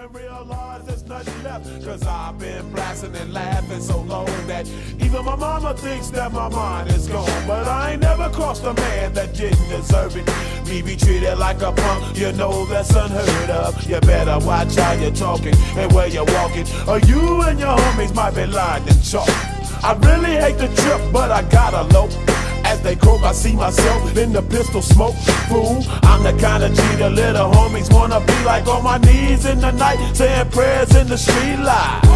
and realize there's nothing left. Cause I've been blasting and laughing so long that even my mama thinks that my mind is gone. But I ain't never crossed a man that didn't deserve it. Me be treated like a punk, you know that's unheard of. You better watch how you're talking and where you're walking. Or you and your homies might be lying in chalk. I really hate the trip, but I gotta low. They croak, I see myself in the pistol smoke. Fool, I'm the kind of the little homies wanna be like on my knees in the night, saying prayers in the street light.